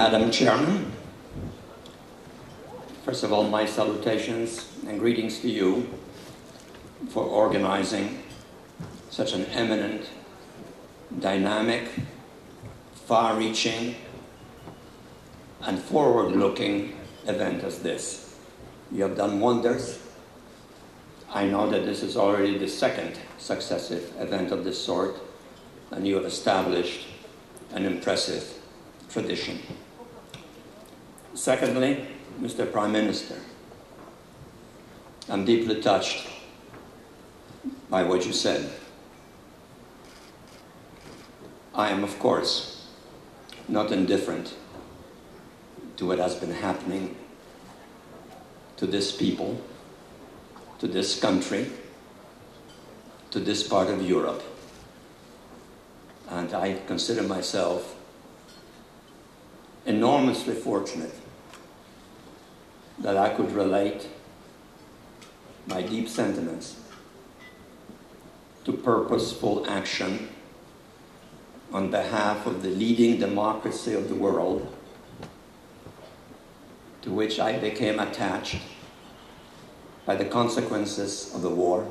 Madam Chairman, first of all, my salutations and greetings to you for organizing such an eminent, dynamic, far reaching, and forward looking event as this. You have done wonders. I know that this is already the second successive event of this sort, and you have established an impressive tradition. Secondly, Mr. Prime Minister, I'm deeply touched by what you said. I am, of course, not indifferent to what has been happening to this people, to this country, to this part of Europe. And I consider myself enormously fortunate that I could relate my deep sentiments to purposeful action on behalf of the leading democracy of the world to which I became attached by the consequences of the war,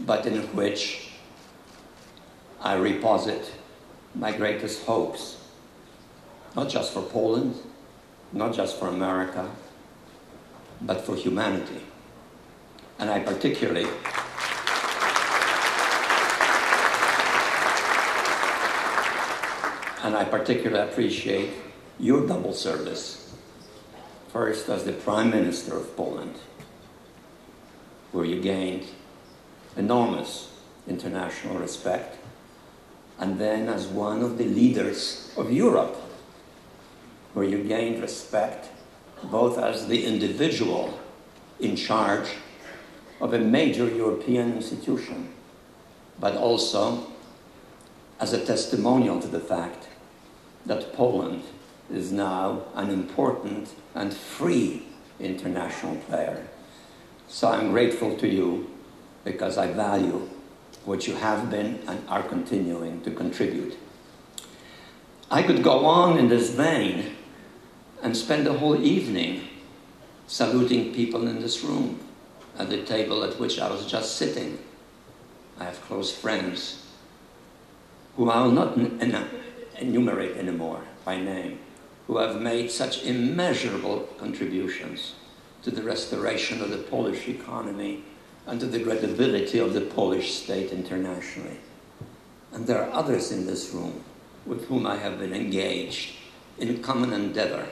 but in which I reposit my greatest hopes not just for Poland, not just for America, but for humanity. And I particularly and I particularly appreciate your double service. First, as the Prime Minister of Poland, where you gained enormous international respect, and then as one of the leaders of Europe where you gained respect both as the individual in charge of a major European institution, but also as a testimonial to the fact that Poland is now an important and free international player. So I'm grateful to you because I value what you have been and are continuing to contribute. I could go on in this vein and spend the whole evening saluting people in this room at the table at which I was just sitting. I have close friends who I will not enumerate anymore by name, who have made such immeasurable contributions to the restoration of the Polish economy and to the credibility of the Polish state internationally. And there are others in this room with whom I have been engaged in common endeavor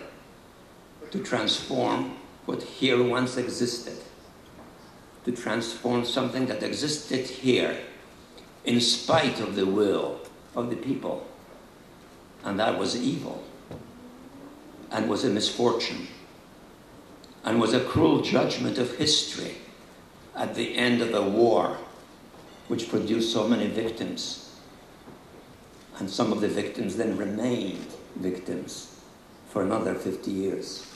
to transform what here once existed, to transform something that existed here in spite of the will of the people. And that was evil, and was a misfortune, and was a cruel judgment of history at the end of a war which produced so many victims. And some of the victims then remained victims for another 50 years.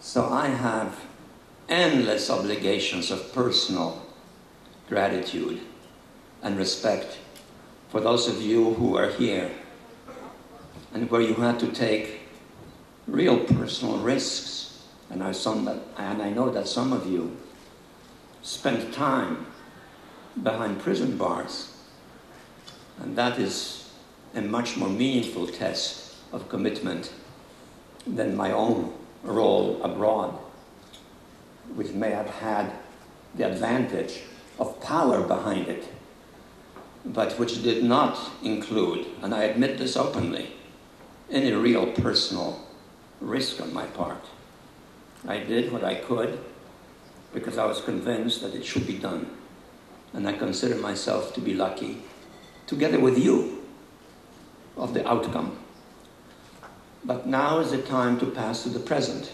So I have endless obligations of personal gratitude and respect for those of you who are here and where you had to take real personal risks. And I, some that, and I know that some of you spent time behind prison bars. And that is a much more meaningful test of commitment than my own role abroad, which may have had the advantage of power behind it, but which did not include, and I admit this openly, any real personal risk on my part. I did what I could because I was convinced that it should be done. And I consider myself to be lucky, together with you, of the outcome. But now is the time to pass to the present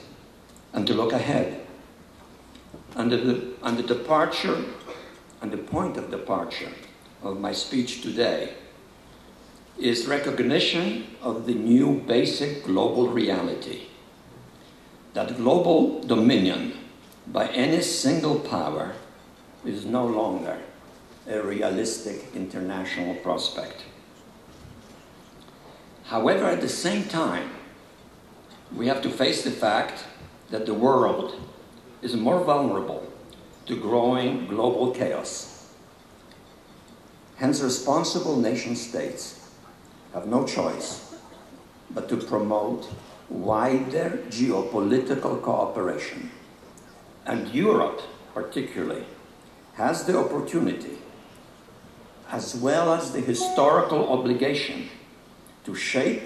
and to look ahead. And the, and the departure, and the point of departure of my speech today is recognition of the new basic global reality that global dominion by any single power is no longer a realistic international prospect. However, at the same time, we have to face the fact that the world is more vulnerable to growing global chaos. Hence, responsible nation states have no choice but to promote wider geopolitical cooperation. And Europe, particularly, has the opportunity, as well as the historical obligation, to shape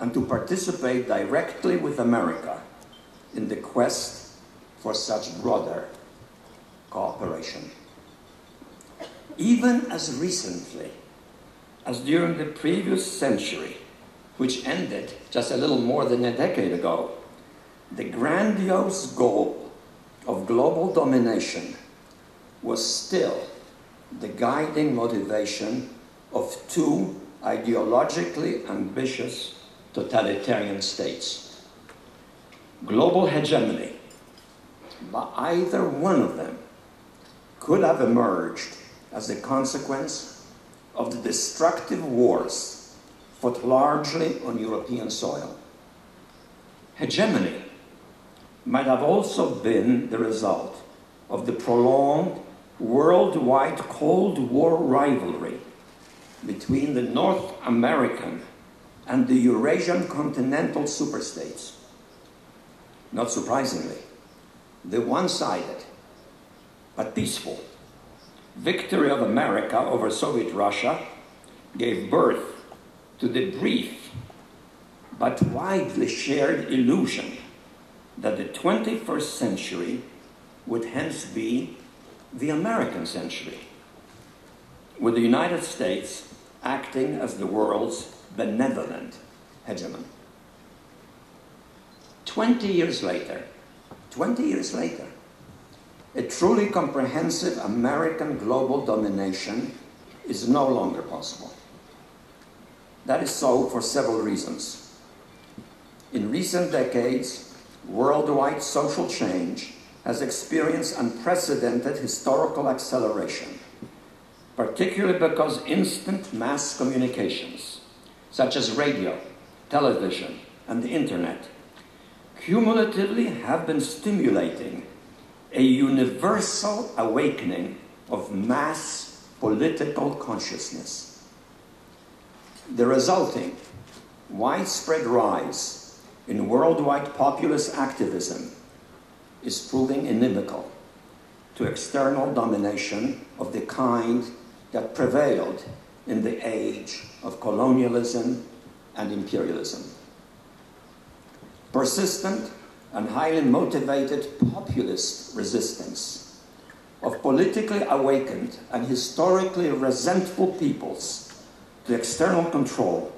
and to participate directly with America in the quest for such broader cooperation. Even as recently as during the previous century, which ended just a little more than a decade ago, the grandiose goal of global domination was still the guiding motivation of two ideologically ambitious totalitarian states. Global hegemony by either one of them could have emerged as a consequence of the destructive wars fought largely on European soil. Hegemony might have also been the result of the prolonged worldwide Cold War rivalry between the North American and the Eurasian continental superstates. Not surprisingly, the one sided but peaceful victory of America over Soviet Russia gave birth to the brief but widely shared illusion that the 21st century would hence be the American century, with the United States acting as the world's benevolent hegemon. 20 years later, 20 years later, a truly comprehensive American global domination is no longer possible. That is so for several reasons. In recent decades, worldwide social change has experienced unprecedented historical acceleration, particularly because instant mass communications, such as radio, television, and the internet, cumulatively have been stimulating a universal awakening of mass political consciousness. The resulting widespread rise in worldwide populist activism is proving inimical to external domination of the kind that prevailed in the age of colonialism and imperialism. Persistent and highly motivated populist resistance of politically awakened and historically resentful peoples to external control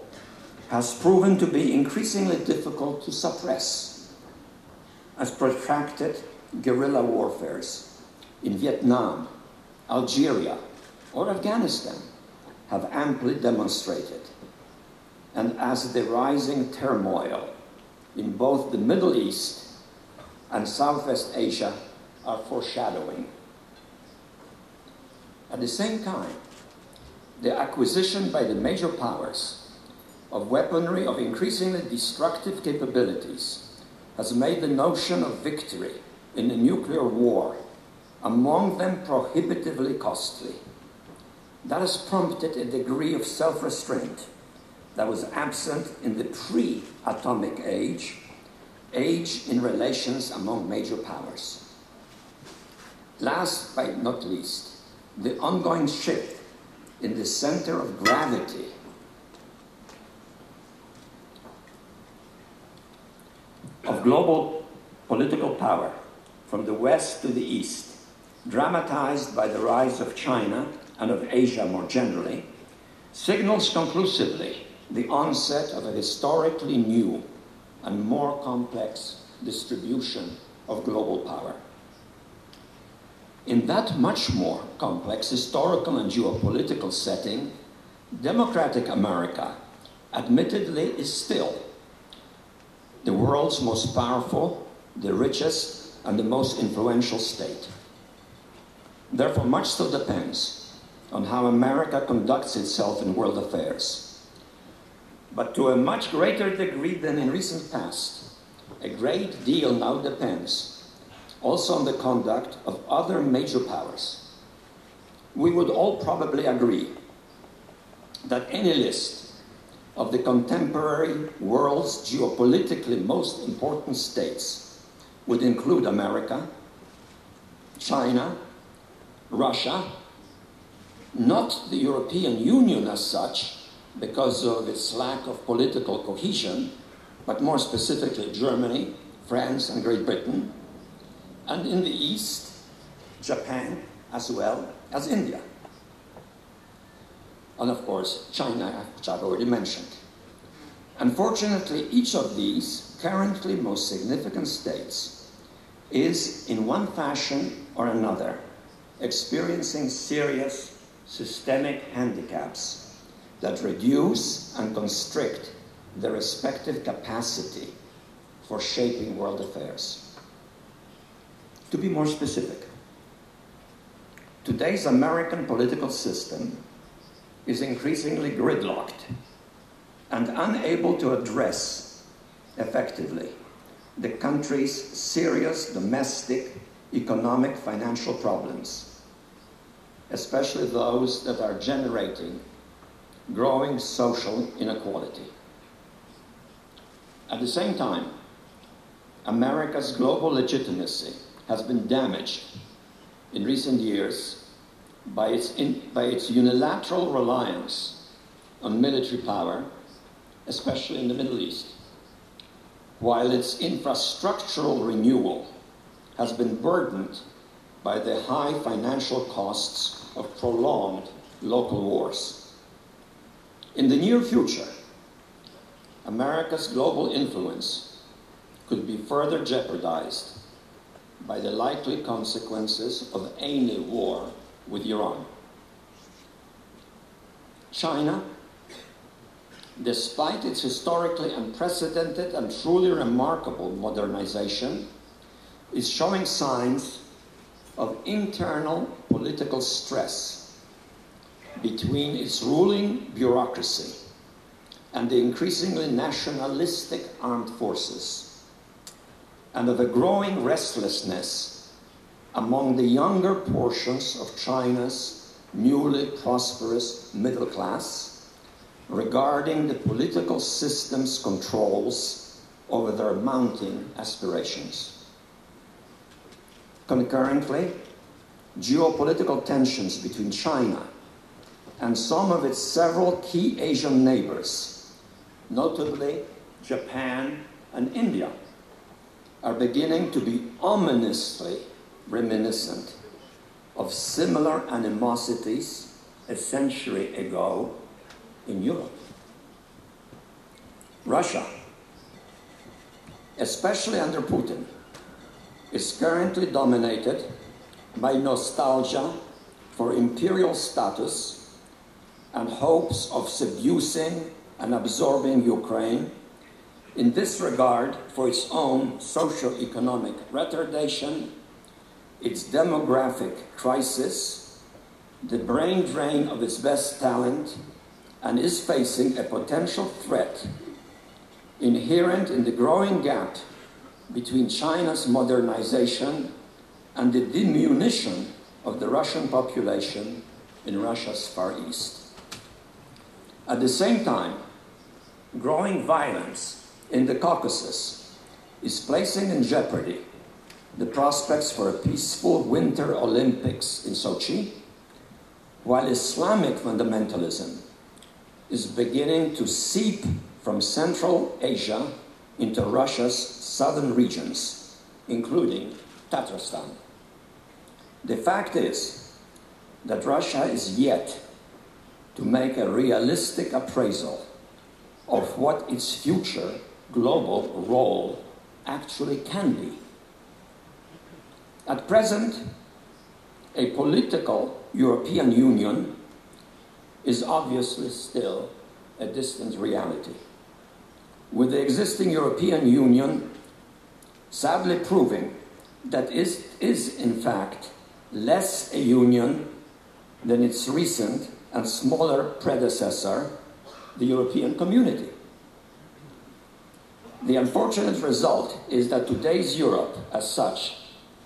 has proven to be increasingly difficult to suppress as protracted guerrilla warfares in Vietnam, Algeria, or Afghanistan have amply demonstrated, and as the rising turmoil in both the Middle East and Southwest Asia are foreshadowing. At the same time, the acquisition by the major powers of weaponry of increasingly destructive capabilities has made the notion of victory in a nuclear war among them prohibitively costly. That has prompted a degree of self restraint that was absent in the pre atomic age, age in relations among major powers. Last but not least, the ongoing shift in the center of gravity of global political power from the west to the east, dramatized by the rise of China and of Asia more generally, signals conclusively the onset of a historically new and more complex distribution of global power. In that much more complex historical and geopolitical setting, democratic America admittedly is still the world's most powerful, the richest, and the most influential state. Therefore, much still depends on how America conducts itself in world affairs. But to a much greater degree than in recent past, a great deal now depends also on the conduct of other major powers. We would all probably agree that any list of the contemporary world's geopolitically most important states would include America, China, Russia, not the European Union as such, because of its lack of political cohesion, but more specifically Germany, France, and Great Britain, and in the East, Japan, as well as India. And of course, China, which I've already mentioned. Unfortunately, each of these currently most significant states is, in one fashion or another, experiencing serious systemic handicaps that reduce and constrict their respective capacity for shaping world affairs. To be more specific, today's American political system is increasingly gridlocked and unable to address effectively the country's serious domestic economic financial problems, especially those that are generating growing social inequality. At the same time, America's global legitimacy has been damaged in recent years by its, in, by its unilateral reliance on military power, especially in the Middle East, while its infrastructural renewal has been burdened by the high financial costs of prolonged local wars. In the near future, America's global influence could be further jeopardized by the likely consequences of any war with Iran. China, despite its historically unprecedented and truly remarkable modernization, is showing signs of internal political stress between its ruling bureaucracy and the increasingly nationalistic armed forces, and of a growing restlessness among the younger portions of China's newly prosperous middle class regarding the political system's controls over their mounting aspirations. Concurrently, geopolitical tensions between China and some of its several key Asian neighbors, notably Japan and India, are beginning to be ominously reminiscent of similar animosities a century ago in Europe. Russia, especially under Putin, is currently dominated by nostalgia for imperial status and hopes of seducing and absorbing Ukraine, in this regard for its own socio-economic retardation, its demographic crisis, the brain drain of its best talent, and is facing a potential threat inherent in the growing gap between China's modernization and the diminution of the Russian population in Russia's Far East. At the same time, growing violence in the Caucasus is placing in jeopardy the prospects for a peaceful Winter Olympics in Sochi, while Islamic fundamentalism is beginning to seep from Central Asia into Russia's southern regions, including Tatarstan. The fact is that Russia is yet to make a realistic appraisal of what its future global role actually can be. At present, a political European Union is obviously still a distant reality. With the existing European Union sadly proving that it is, in fact less a union than its recent and smaller predecessor, the European Community. The unfortunate result is that today's Europe, as such,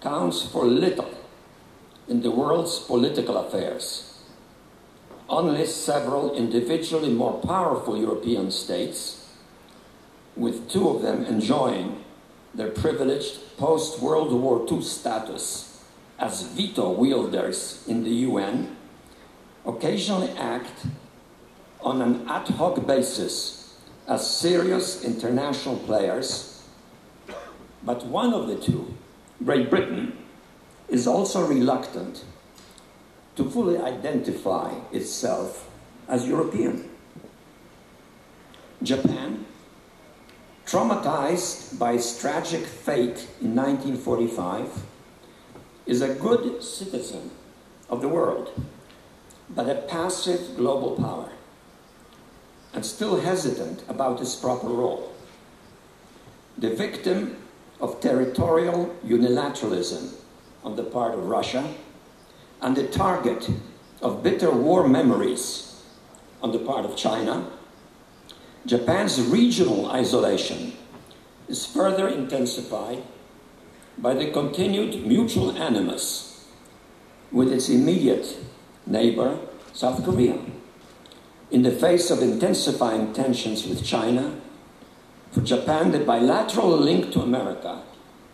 counts for little in the world's political affairs. unless several individually more powerful European states, with two of them enjoying their privileged post World War II status as veto wielders in the UN, occasionally act on an ad hoc basis as serious international players, but one of the two, Great Britain, is also reluctant to fully identify itself as European. Japan, traumatized by its tragic fate in 1945, is a good citizen of the world, but a passive global power, and still hesitant about its proper role. The victim of territorial unilateralism on the part of Russia and the target of bitter war memories on the part of China, Japan's regional isolation is further intensified by the continued mutual animus with its immediate neighbor, South Korea. In the face of intensifying tensions with China, for Japan, the bilateral link to America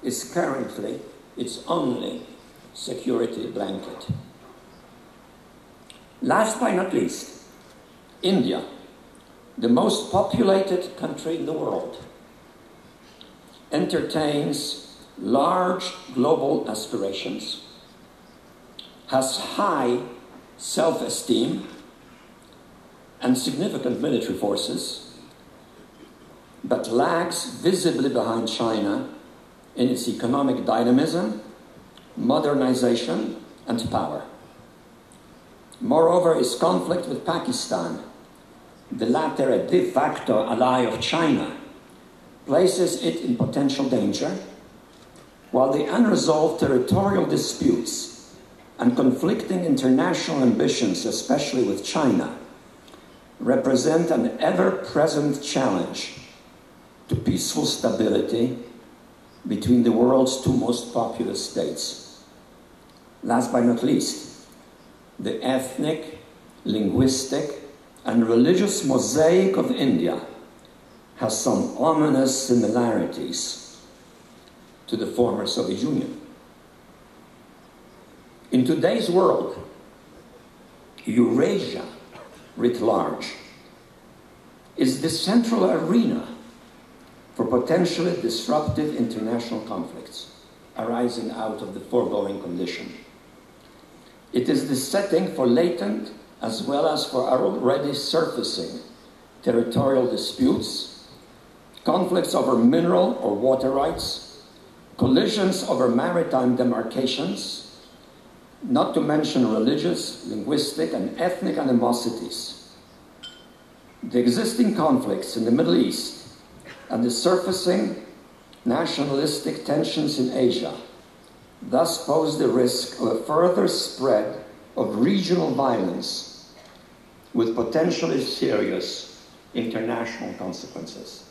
is currently its only security blanket. Last but not least, India, the most populated country in the world, entertains large global aspirations, has high self esteem and significant military forces, but lags visibly behind China in its economic dynamism, modernization, and power. Moreover, its conflict with Pakistan, the latter a de facto ally of China, places it in potential danger, while the unresolved territorial disputes and conflicting international ambitions, especially with China, represent an ever present challenge to peaceful stability between the world's two most populous states. Last but not least, the ethnic, linguistic, and religious mosaic of India has some ominous similarities to the former Soviet Union. In today's world, Eurasia writ large is the central arena for potentially disruptive international conflicts arising out of the foregoing condition. It is the setting for latent as well as for already surfacing territorial disputes, conflicts over mineral or water rights, collisions over maritime demarcations, not to mention religious, linguistic, and ethnic animosities. The existing conflicts in the Middle East and the surfacing nationalistic tensions in Asia thus pose the risk of a further spread of regional violence with potentially serious international consequences.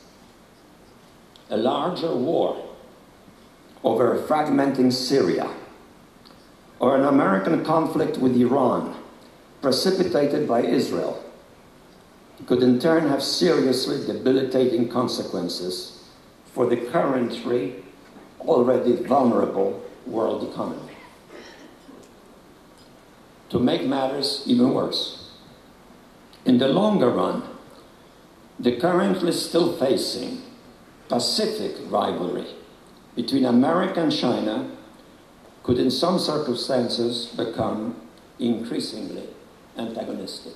A larger war over fragmenting Syria or an American conflict with Iran precipitated by Israel could in turn have seriously debilitating consequences for the currently already vulnerable world economy. To make matters even worse, in the longer run, the currently still facing Pacific rivalry between America and China could, in some circumstances, become increasingly antagonistic.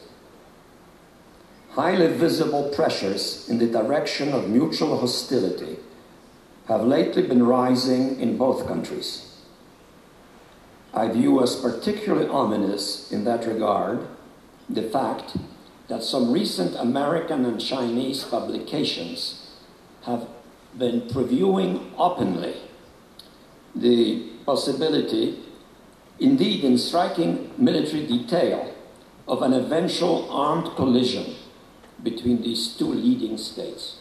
Highly visible pressures in the direction of mutual hostility have lately been rising in both countries. I view as particularly ominous in that regard the fact that some recent American and Chinese publications have been previewing openly the possibility, indeed in striking military detail, of an eventual armed collision between these two leading states.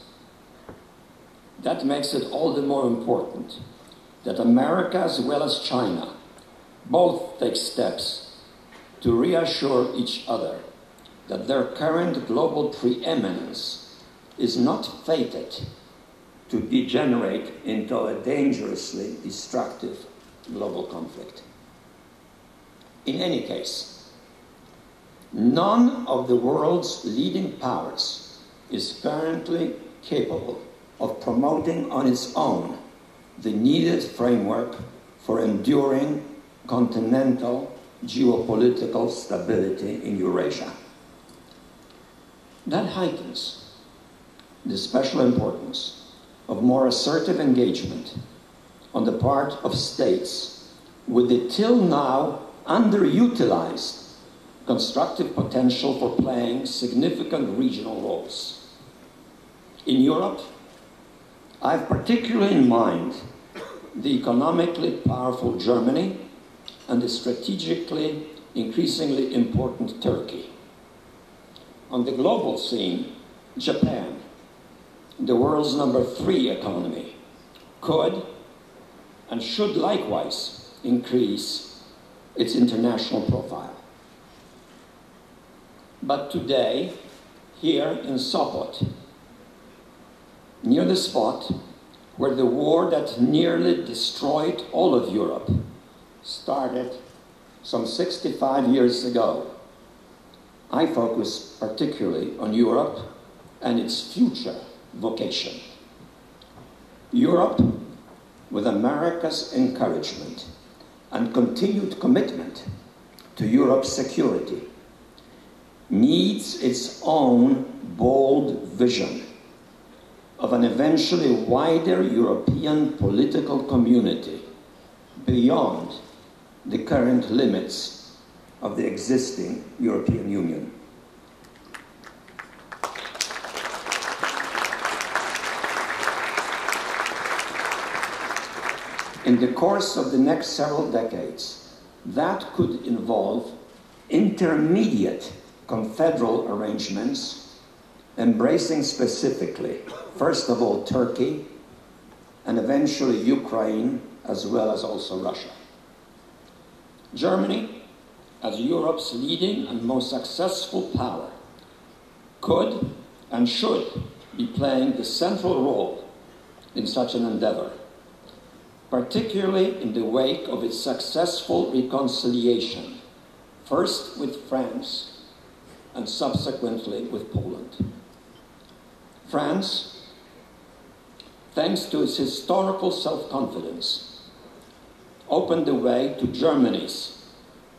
That makes it all the more important that America as well as China both take steps to reassure each other that their current global preeminence is not fated to degenerate into a dangerously destructive global conflict. In any case, none of the world's leading powers is currently capable of promoting on its own the needed framework for enduring continental geopolitical stability in Eurasia. That heightens the special importance of more assertive engagement on the part of states with the till now underutilized constructive potential for playing significant regional roles. In Europe, I have particularly in mind the economically powerful Germany and the strategically increasingly important Turkey. On the global scene, Japan, the world's number three economy, could and should likewise increase its international profile. But today, here in Sopot, near the spot where the war that nearly destroyed all of Europe started some 65 years ago, I focus particularly on Europe and its future vocation. Europe, with America's encouragement and continued commitment to Europe's security, needs its own bold vision of an eventually wider European political community beyond the current limits of the existing European Union. In the course of the next several decades, that could involve intermediate confederal arrangements embracing specifically, first of all, Turkey, and eventually Ukraine, as well as also Russia. Germany, as Europe's leading and most successful power, could and should be playing the central role in such an endeavor, particularly in the wake of its successful reconciliation, first with France and subsequently with Poland. France, thanks to its historical self confidence, opened the way to Germany's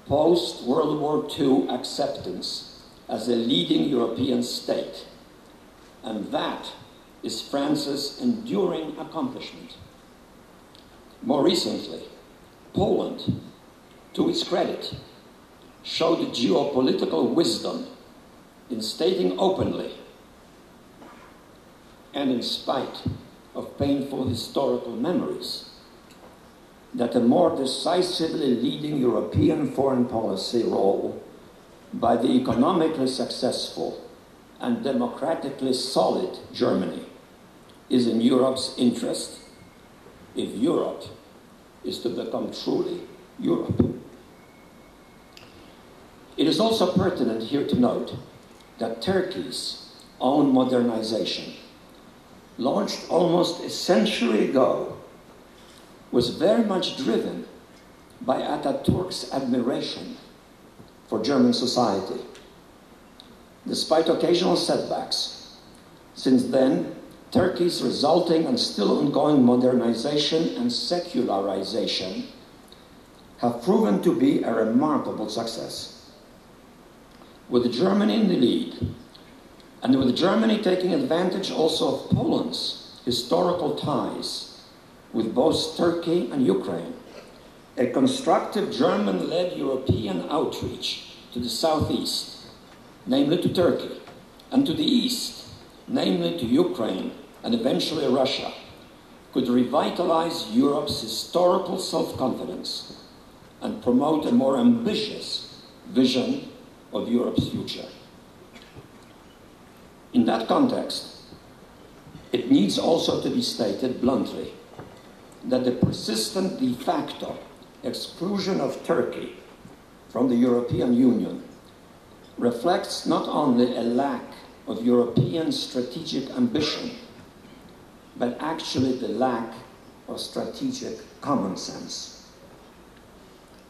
post World War II acceptance as a leading European state. And that is France's enduring accomplishment. More recently, Poland, to its credit, showed geopolitical wisdom in stating openly and in spite of painful historical memories that a more decisively leading European foreign policy role by the economically successful and democratically solid Germany is in Europe's interest if Europe is to become truly Europe. It is also pertinent here to note that Turkey's own modernization, launched almost a century ago, was very much driven by Ataturk's admiration for German society. Despite occasional setbacks, since then, Turkey's resulting and still ongoing modernization and secularization have proven to be a remarkable success. With Germany in the lead, and with Germany taking advantage also of Poland's historical ties with both Turkey and Ukraine, a constructive German led European outreach to the southeast, namely to Turkey, and to the east, namely to Ukraine and eventually Russia, could revitalize Europe's historical self confidence and promote a more ambitious vision of Europe's future. In that context, it needs also to be stated bluntly that the persistent de facto exclusion of Turkey from the European Union reflects not only a lack of European strategic ambition, but actually the lack of strategic common sense.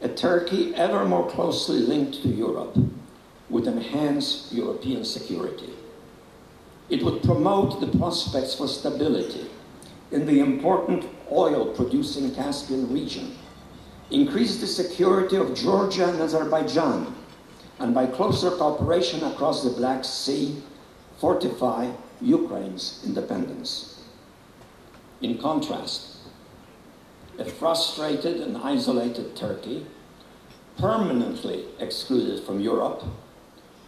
A Turkey ever more closely linked to Europe would enhance European security. It would promote the prospects for stability in the important oil producing Caspian region, increase the security of Georgia and Azerbaijan, and by closer cooperation across the Black Sea, fortify Ukraine's independence. In contrast, a frustrated and isolated Turkey, permanently excluded from Europe,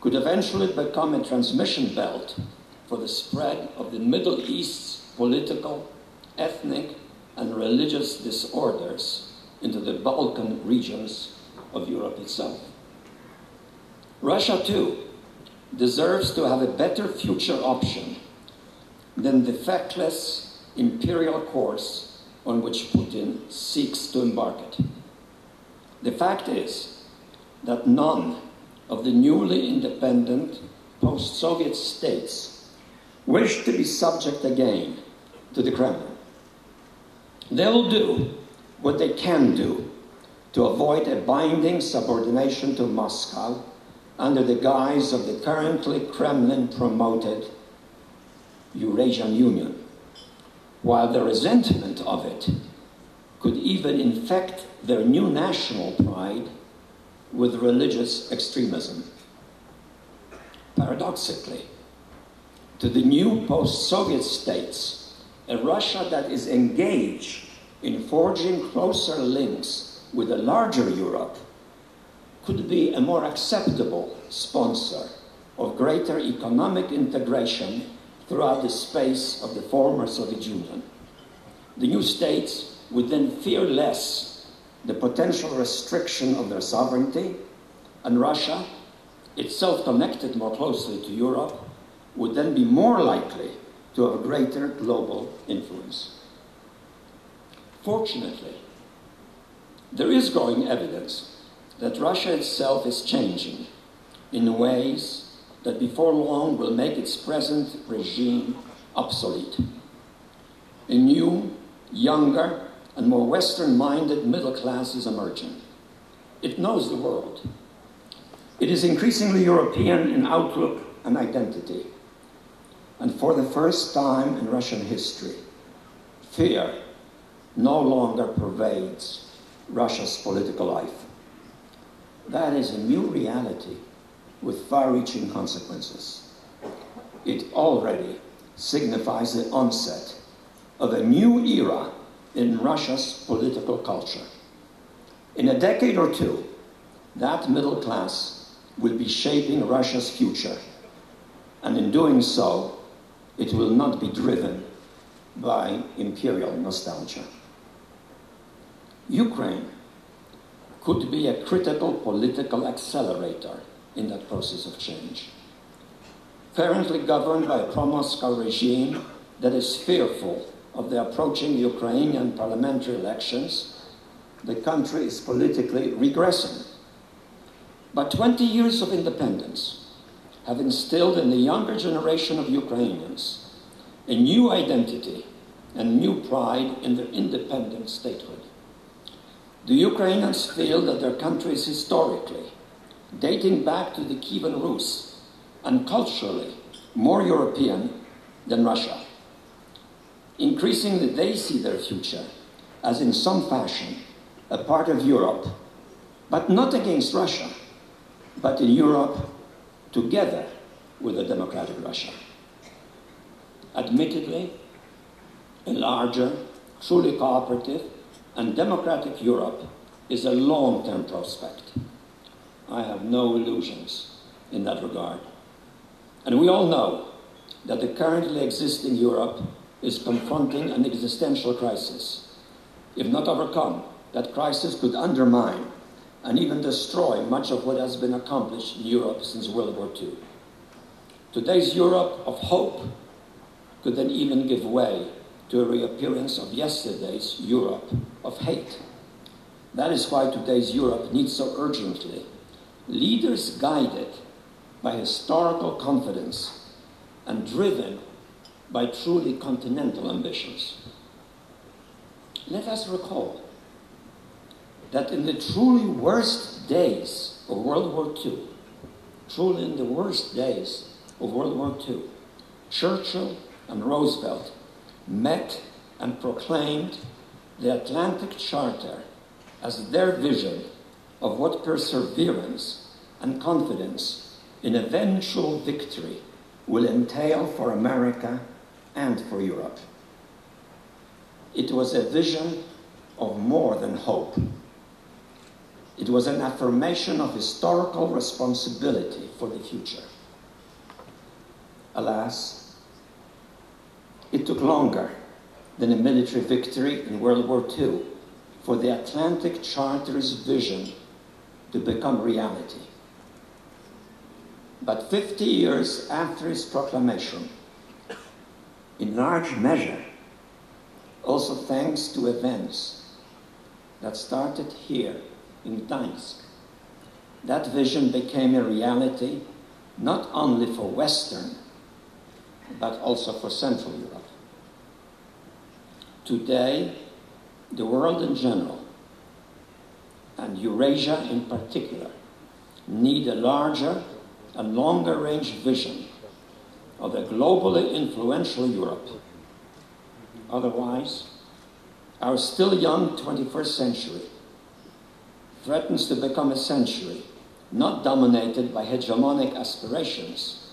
could eventually become a transmission belt for the spread of the Middle East's political, ethnic, and religious disorders into the Balkan regions of Europe itself. Russia, too, deserves to have a better future option than the feckless imperial course on which Putin seeks to embark it. The fact is that none of the newly independent post Soviet states wish to be subject again to the Kremlin. They will do what they can do to avoid a binding subordination to Moscow under the guise of the currently Kremlin promoted Eurasian Union, while the resentment of it could even infect their new national pride with religious extremism. Paradoxically, to the new post Soviet states, a Russia that is engaged in forging closer links with a larger Europe could be a more acceptable sponsor of greater economic integration throughout the space of the former Soviet Union. The new states would then fear less the potential restriction of their sovereignty, and Russia, itself connected more closely to Europe, would then be more likely to have greater global influence. Fortunately, there is growing evidence that Russia itself is changing in ways that before long will make its present regime obsolete. A new, younger, and more Western minded middle class is emerging. It knows the world. It is increasingly European in outlook and identity. And for the first time in Russian history, fear no longer pervades Russia's political life. That is a new reality with far reaching consequences. It already signifies the onset of a new era in Russia's political culture. In a decade or two, that middle class will be shaping Russia's future, and in doing so, it will not be driven by imperial nostalgia. Ukraine could be a critical political accelerator in that process of change. Currently governed by a pro Moscow regime that is fearful of the approaching Ukrainian parliamentary elections, the country is politically regressing. But 20 years of independence have instilled in the younger generation of Ukrainians a new identity and new pride in their independent statehood. The Ukrainians feel that their country is historically, dating back to the Kievan Rus, and culturally more European than Russia. Increasingly, they see their future as, in some fashion, a part of Europe, but not against Russia, but in Europe together with a democratic Russia. Admittedly, a larger, truly cooperative, and democratic Europe is a long term prospect. I have no illusions in that regard. And we all know that the currently existing Europe is confronting an existential crisis. If not overcome, that crisis could undermine and even destroy much of what has been accomplished in Europe since World War II. Today's Europe of hope could then even give way to a reappearance of yesterday's Europe of hate. That is why today's Europe needs so urgently leaders guided by historical confidence and driven by truly continental ambitions. Let us recall that in the truly worst days of World War II, truly in the worst days of World War II, Churchill and Roosevelt met and proclaimed the Atlantic Charter as their vision of what perseverance and confidence in eventual victory will entail for America and for Europe. It was a vision of more than hope. It was an affirmation of historical responsibility for the future. Alas, it took longer than a military victory in World War II for the Atlantic Charter's vision to become reality. But 50 years after its proclamation, in large measure, also thanks to events that started here in Gdańsk, that vision became a reality not only for Western, but also for Central Europe. Today, the world in general, and Eurasia in particular, need a larger and longer range vision of a globally influential Europe. Otherwise, our still young 21st century threatens to become a century not dominated by hegemonic aspirations,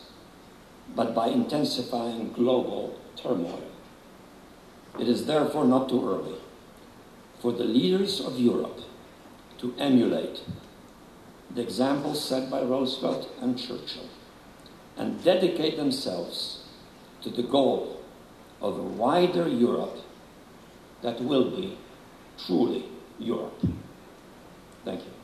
but by intensifying global turmoil. It is therefore not too early for the leaders of Europe to emulate the examples set by Roosevelt and Churchill and dedicate themselves to the goal of a wider Europe that will be truly Europe. Thank you.